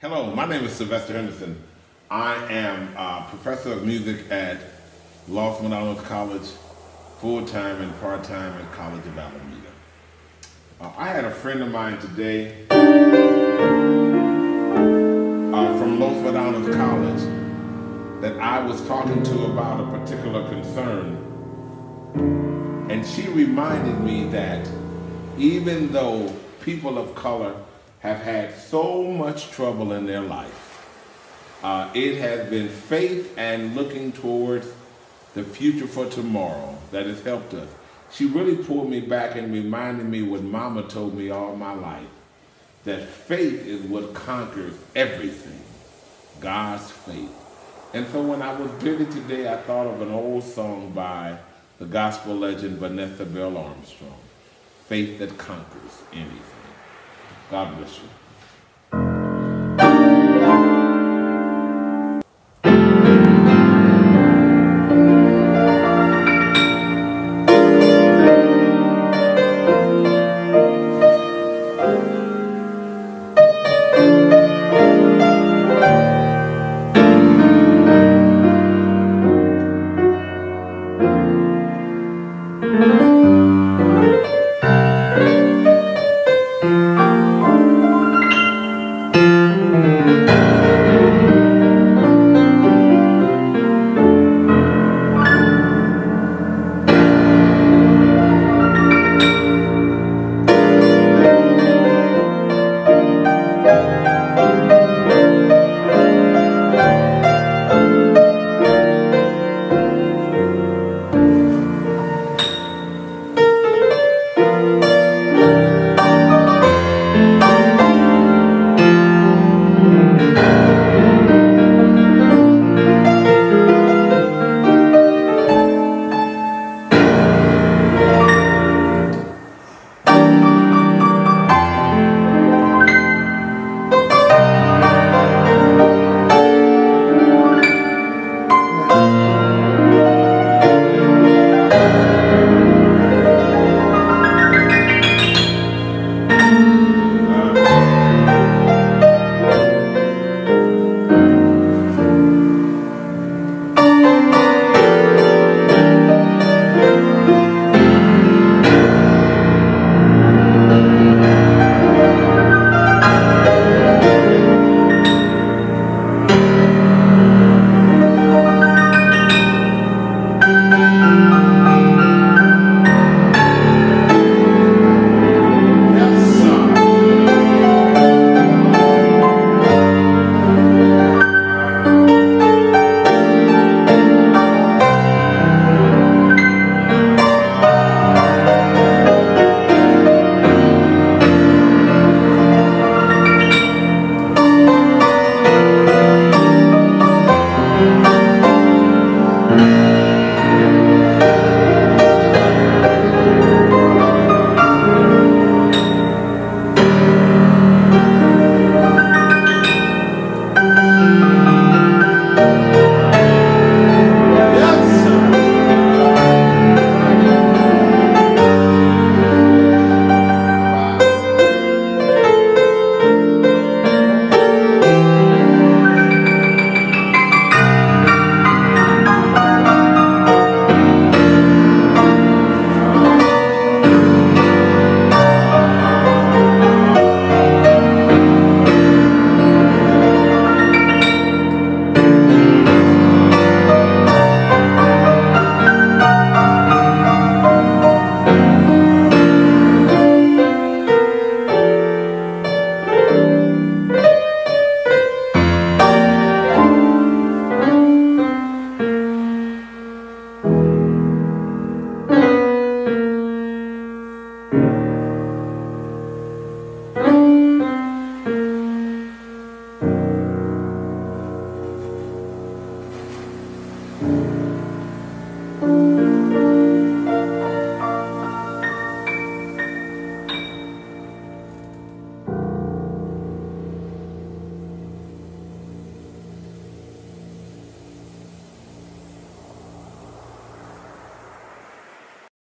Hello, my name is Silvester Henderson. I am a professor of music at Los Medanos College, full-time and part-time at College of Alameda. Uh, I had a friend of mine today uh, from Los Medanos College that I was talking to about a particular concern. And she reminded me that even though people of color have had so much trouble in their life. Uh, it has been faith and looking towards the future for tomorrow that has helped us. She really pulled me back and reminded me what Mama told me all my life, that faith is what conquers everything, God's faith. And so when I was busy today, I thought of an old song by the gospel legend Vanessa Bell Armstrong, Faith That Conquers Anything. God bless you. thank mm -hmm. you